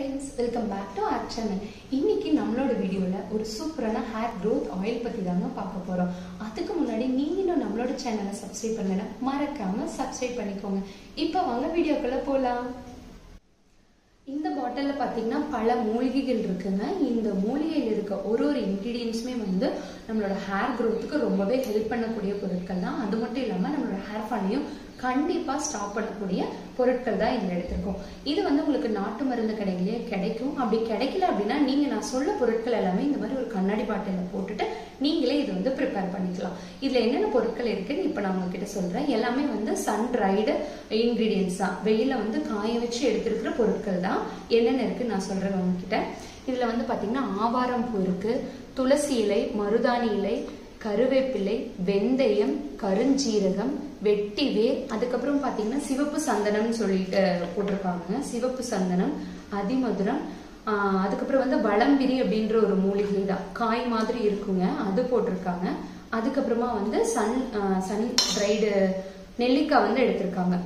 Friends welcome back to our channel இன்னைக்கு நம்மளோட வீடியோவில் ஒரு சூப்பரான ஹேர் க்ரோத் ஆயில் பற்றி தாங்க பார்க்க போகிறோம் அதுக்கு முன்னாடி நீங்களும் நம்மளோட சேனலை சப்ஸ்கிரைப் பண்ணல மறக்காம சப்ஸ்கிரைப் பண்ணிக்கோங்க. இப்போ வாங்க வீடியோக்குள்ளே போகலாம் இந்த பாட்டிலில் பார்த்தீங்கன்னா பல மூலிகைகள் இருக்குங்க. இந்த மூலிகையில் இருக்க ஒரு ஒரு இன்க்ரீடியன்ஸுமே வந்து நம்மளோட ஹேர் க்ரோத்துக்கு ரொம்பவே ஹெல்ப் பண்ணக்கூடிய பொருட்கள் தான். அது மட்டும் இல்லாமல் நம்மளோட ஹேர் ஃபாலையும் கண்டிப்பாக ஸ்டாப் பண்ணக்கூடிய பொருட்கள் தான் இதில் எடுத்திருக்கோம். இது வந்து உங்களுக்கு நாட்டு மருந்து கடையிலேயே கிடைக்கும். அப்படி கிடைக்கல அப்படின்னா நீங்கள் நான் சொல்ல பொருட்கள் எல்லாமே இந்த மாதிரி ஒரு கண்ணாடி பாட்டிலில் போட்டுட்டு நீங்களே இது வந்து ப்ரிப்பேர் பண்ணிக்கலாம். இதில் என்னென்ன பொருட்கள் இருக்குன்னு இப்போ நான் உங்ககிட்ட சொல்கிறேன் எல்லாமே வந்து சன் ட்ரைடு இன்க்ரீடியன்ஸ் தான். வெயிலில் வந்து காய வச்சு எடுத்திருக்கிற பொருட்கள் தான். என்னென்ன இருக்குன்னு நான் சொல்கிறேன் உங்ககிட்ட. இதில் வந்து பார்த்தீங்கன்னா ஆவாரம் பூ இருக்குது துளசி இலை மருதாணி இலை கருவேப்பிலை வெந்தயம் கருஞ்சீரகம் வெட்டி வேர் அதுக்கப்புறம் பார்த்தீங்கன்னா சிவப்பு சந்தனம்னு சொல்லிட்டு போட்டிருக்காங்க சிவப்பு சந்தனம் அதிமதுரம் அதுக்கப்புறம் வந்து வளம்பிரி அப்படின்ற ஒரு மூலிகை தான் காய் மாதிரி இருக்குங்க அது போட்டிருக்காங்க. அதுக்கப்புறமா வந்து சன் சன் ட்ரைடு நெல்லிக்காய் வந்து எடுத்திருக்காங்க.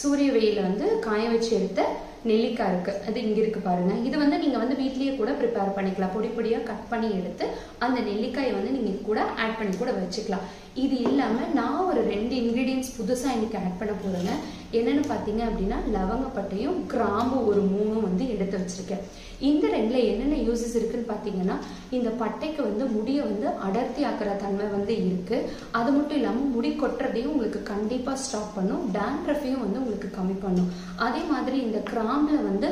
சூரிய வெயில வந்து காய வச்சு எடுத்த நெல்லிக்காய் இருக்கு. அது இங்க இருக்கு பாருங்க. இது வந்து நீங்க வந்து வீட்லயே கூட ப்ரிப்பேர் பண்ணிக்கலாம். பொடி பொடியா கட் பண்ணி எடுத்து அந்த நெல்லிக்காயை வந்து நீங்க கூட ஆட் பண்ணி கூட வச்சுக்கலாம். இது இல்லாமல் நான் ஒரு ரெண்டு இன்கிரீடியன்ஸ் புதுசாக இன்னைக்கு ஆட் பண்ண போகிறேன் என்னென்னு பார்த்தீங்க அப்படின்னா லவங்கப்பட்டையும் கிராம்பு ஒரு மூணும் வந்து எடுத்து வச்சிருக்கேன். இந்த ரெண்டுல என்னென்ன யூசஸ் இருக்குன்னு பாத்தீங்கன்னா இந்த பட்டைக்கு வந்து முடியை வந்து அடர்த்தி ஆக்குற தன்மை வந்து இருக்கு. அது மட்டும் இல்லாம முடி கொட்டுறதையும் உங்களுக்கு கண்டிப்பா ஸ்டாப் பண்ணும். டேண்ட்ரஃபையும் வந்து உங்களுக்கு கம்மி பண்ணும். அதே மாதிரி இந்த கிராம்ல வந்து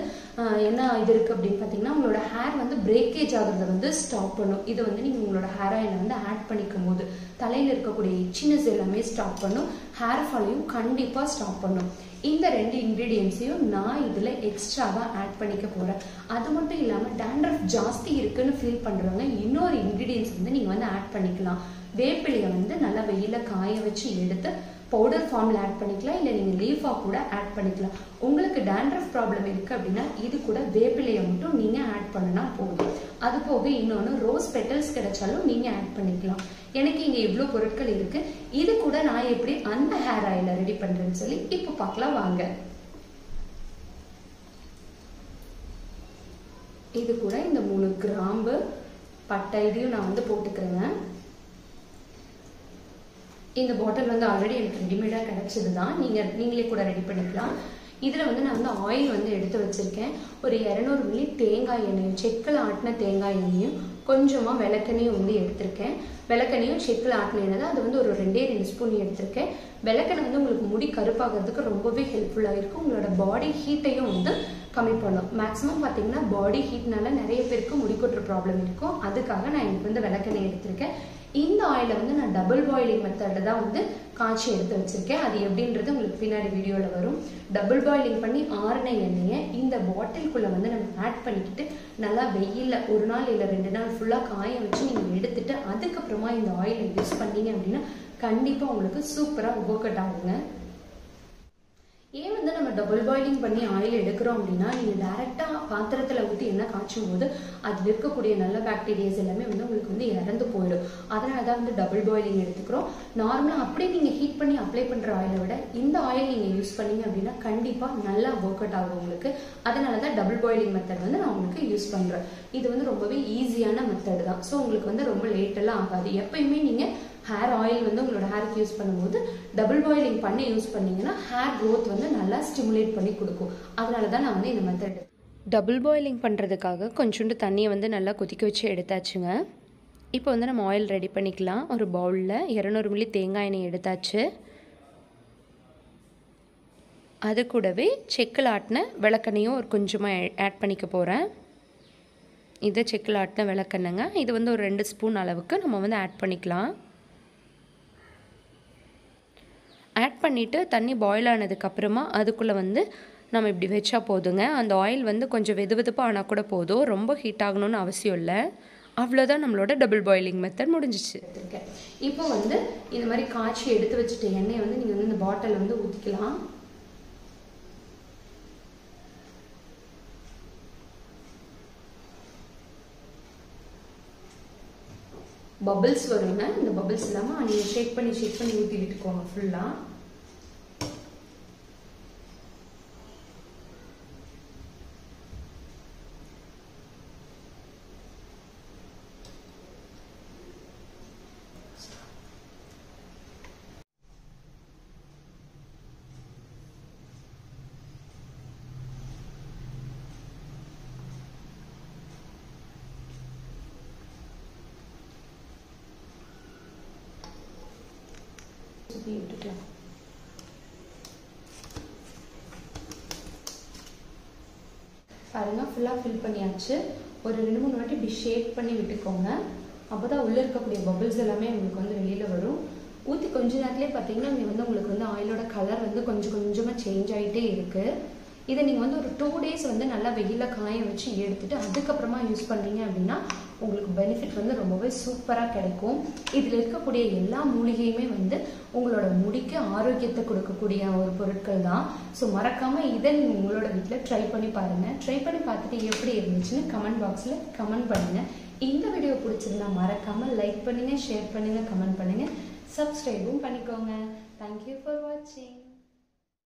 என்ன இது இருக்கு அப்படின்னு பாத்தீங்கன்னா உங்களோட ஹேர் வந்து பிரேக்கேஜ் ஆகுறத வந்து ஸ்டாப் பண்ணும். இது வந்து நீங்க உங்களோட ஹேர் ஆயில வந்து ஆட் பண்ணிக்கும் போது தலையில இருக்கக்கூடிய இச்சினஸ் எல்லாமே ஸ்டாப் பண்ணும். ஹேர் ஃபாலையும் கண்டிப்பா ஸ்டாப் பண்ணும். இந்த ரெண்டு இன்க்ரீடியன்ஸையும் நான் இதுல எக்ஸ்ட்ராவாக ஆட் பண்ணிக்க போறேன். அது மட்டும் இல்லாம டேண்ட்ரஃப் ஜாஸ்தி இருக்குன்னு ஃபீல் பண்ணுறவங்க இன்னொரு இன்க்ரீடியன்ஸ் வந்து நீங்க வந்து ஆட் பண்ணிக்கலாம். வேப்பிலையை வந்து நல்லா வெயில காய வச்சு எடுத்து பவுடர் ஃபார்ம்ல ஆட் பண்ணிக்கலாம் இல்லை நீங்கள் லீஃபாக கூட ஆட் பண்ணிக்கலாம். உங்களுக்கு டேண்ட்ரஃப் ப்ராப்ளம் இருக்குது அப்படின்னா இது கூட வேப்பிலையை மட்டும் நீங்கள் ஆட் பண்ணினா போதும். அது போக இன்னொன்று ரோஸ் பெட்டல்ஸ் கிடைச்சாலும் நீங்கள் ஆட் பண்ணிக்கலாம். எனக்கு இங்கே இவ்வளோ பொருட்கள் இருக்குது இது கூட நான் எப்படி அந்த ஹேர் ஆயிலை ரெடி பண்ணுறேன்னு சொல்லி இப்போ பார்க்கலாம் வாங்க. இது கூட இந்த மூணு கிராம்பு பட்டை இதையும் நான் வந்து போட்டுக்கிறேன். இந்த பாட்டில் வந்து ஆல்ரெடி எனக்கு ரெடிமேடாக கிடைச்சது தான் நீங்கள் நீங்களே கூட ரெடி பண்ணிக்கலாம். இதில் வந்து நான் வந்து ஆயில் வந்து எடுத்து வச்சுருக்கேன். ஒரு இரநூறு மில்லி தேங்காய் எண்ணெயும் செக்கில் ஆட்டின தேங்காய் எண்ணெயும் கொஞ்சமாக விளக்கெண்ணையும் வந்து எடுத்திருக்கேன். விளக்கெண்ணையும் செக்கில் ஆட்டின எண்ணெய் தான் அது வந்து ஒரு ரெண்டே ரெண்டு ஸ்பூன் எடுத்திருக்கேன். விளக்கெண்ணெய் வந்து உங்களுக்கு முடி கருப்பாகிறதுக்கு ரொம்பவே ஹெல்ப்ஃபுல்லாக இருக்கும். உங்களோட பாடி ஹீட்டையும் வந்து கம்மி பண்ணும். மேக்ஸிமம் பார்த்தீங்கன்னா பாடி ஹீட்னால நிறைய பேருக்கு முடி கொட்டுற ப்ராப்ளம் இருக்கும். அதுக்காக நான் எனக்கு வந்து விளக்கெண்ணெய் எடுத்திருக்கேன். இந்த ஆயிலை வந்து நான் டபுள் பாயிலிங் மெத்தடில் தான் வந்து காய்ச்சி எடுத்து வச்சிருக்கேன். அது எப்படின்றது உங்களுக்கு பின்னாடி வீடியோவில் வரும். டபுள் பாயிலிங் பண்ணி ஆறின எண்ணெயை இந்த பாட்டில்குள்ளே வந்து நம்ம ஆட் பண்ணிக்கிட்டு நல்லா வெயிலில் ஒரு நாள் இல்லை ரெண்டு நாள் ஃபுல்லாக காய வச்சு நீங்கள் எடுத்துட்டு அதுக்கப்புறமா இந்த ஆயிலை யூஸ் பண்ணீங்க அப்படின்னா கண்டிப்பாக உங்களுக்கு சூப்பராக ஒர்க் அவுட் ஆகுங்க நம்ம டபுள் பாயிலிங் பண்ணி ஆயில் எடுக்கிறோம் அப்படின்னா நீங்கள் டேரெக்டாக பாத்திரத்தில் ஊற்றி எண்ணெய் காய்ச்சும் போது அதில் இருக்கக்கூடிய நல்ல பாக்டீரியாஸ் எல்லாமே வந்து உங்களுக்கு வந்து இறந்து போயிடும். அதனால தான் வந்து டபுள் பாயிலிங் எடுத்துக்கிறோம். நார்மலாக அப்படியே நீங்கள் ஹீட் பண்ணி அப்ளை பண்ணுற ஆயிலை விட இந்த ஆயில் நீங்கள் யூஸ் பண்ணீங்க அப்படின்னா கண்டிப்பாக நல்லா ஒர்க் அவுட் ஆகும் உங்களுக்கு. அதனால தான் டபுள் பாயிலிங் மெத்தட் வந்து நான் உங்களுக்கு யூஸ் பண்ணுறேன் இது வந்து ரொம்பவே ஈஸியான மெத்தட் தான். ஸோ உங்களுக்கு வந்து ரொம்ப லேட்டெல்லாம் ஆகாது. எப்பயுமே நீங்கள் ஹேர் ஆயில் யூஸ் பண்ணும்போது டபுள் பாயிலிங் பண்ணி யூஸ் பண்ணீங்கன்னா ஹேர் க்ரோத் வந்து நல்லா ஸ்டிமுலேட் பண்ணி கொடுக்கும். அதனால தான் நான் வந்து இந்த மெத்தட் டபுள் பாயிலிங் பண்ணுறதுக்காக கொஞ்சோண்டு தண்ணியை வந்து நல்லா கொதிக்க வச்சு எடுத்தாச்சுங்க. இப்போ வந்து நம்ம ஆயில் ரெடி பண்ணிக்கலாம். ஒரு பவுலில் இரநூறு மில்லி தேங்காய் எண்ணெய் எடுத்தாச்சு. அது கூடவே செக்கில் ஆட்டின விளக்கெண்ணையும் ஒரு கொஞ்சமாக ஆட் பண்ணிக்க போகிறேன் இதை செக்கில் ஆட்டின விளக்கெண்ணெங்க. இது வந்து ஒரு ரெண்டு ஸ்பூன் அளவுக்கு நம்ம வந்து ஆட் பண்ணிக்கலாம். ஆட் பண்ணிவிட்டு தண்ணி பாயில் ஆனதுக்கப்புறமா அதுக்குள்ளே வந்து நம்ம இப்படி வச்சா போதுங்க. அந்த ஆயில் வந்து கொஞ்சம் வெது வெதுப்பாக ஆனால் கூட போதும். ரொம்ப ஹீட் ஆகணும்னு அவசியம் இல்லை. அவ்வளோதான் நம்மளோட டபுள் பாயிலிங் மெத்தட் முடிஞ்சிச்சு. இப்போ வந்து இந்த மாதிரி காய்ச்சி எடுத்து வச்சுட்டு எண்ணெயை வந்து நீங்கள் வந்து இந்த பாட்டில் வந்து ஊற்றிக்கலாம் பபிள்ஸ் வருங்க. இந்த பபிள்ஸ் இல்லாமல் நீங்கள் ஷேக் பண்ணி ஷேக் பண்ணி ஊற்றி விட்டுக்கோங்க ஃபுல்லாக சுற்றி விட்டுக்கலாம் பாருங்க ஃபுல்லாக ஃபில் பண்ணியாச்சு. ஒரு ரெண்டு மூணு வாட்டி இப்படி ஷேக் பண்ணி விட்டுக்கோங்க. அப்போ தான் உள்ளே இருக்கக்கூடிய பபிள்ஸ் எல்லாமே உங்களுக்கு வந்து வெளியில் வரும். ஊற்றி கொஞ்ச நேரத்துலேயே பார்த்தீங்கன்னா இங்கே வந்து உங்களுக்கு வந்து ஆயிலோட கலர் வந்து கொஞ்சம் கொஞ்சமாக சேஞ்ச் ஆகிட்டே இருக்குது இதை நீங்கள் வந்து ஒரு டூ டேஸ் வந்து நல்லா வெயிலில் காய வச்சு எடுத்துட்டு அதுக்கப்புறமா யூஸ் பண்ணீங்க அப்படின்னா உங்களுக்கு பெனிஃபிட் வந்து ரொம்பவே சூப்பராக கிடைக்கும். இதில் இருக்கக்கூடிய எல்லா மூலிகையுமே வந்து உங்களோட முடிக்கு ஆரோக்கியத்தை கொடுக்கக்கூடிய ஒரு பொருட்கள் தான். ஸோ மறக்காமல் இதை நீங்கள் உங்களோட வீட்டில் ட்ரை பண்ணி பாருங்கள் ட்ரை பண்ணி பார்த்துட்டு எப்படி இருந்துச்சுன்னு கமெண்ட் பாக்ஸில் கமெண்ட் பண்ணுங்கள் இந்த வீடியோ பிடிச்சிருந்தா மறக்காமல் லைக் பண்ணுங்கள் ஷேர் பண்ணுங்கள் கமெண்ட் பண்ணுங்கள் சப்ஸ்கிரைபும் பண்ணிக்கோங்க. தேங்க்யூ ஃபார் வாட்சிங்